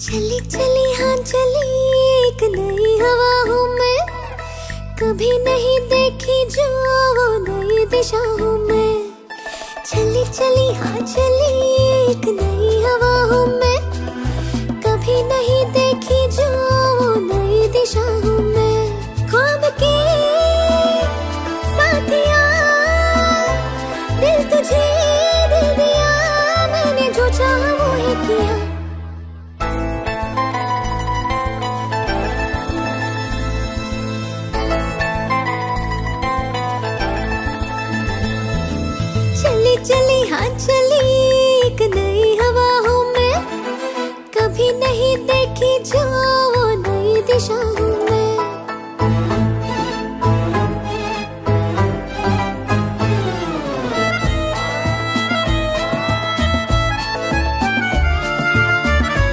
चली चली हाँ चली, एक नई हवा हूँ मैं। कभी नहीं देखी जो वो नई दिशा हूँ मैं। चली चली हाँ चली, एक नई हवा हूँ मैं। कभी नहीं देखी जो वो नई दिशा हूँ मैं। ख्वाब के साथिया, दिल तुझे चली हाँ चली एक नई हवा हूँ मैं। कभी नहीं देखी जो वो नई दिशा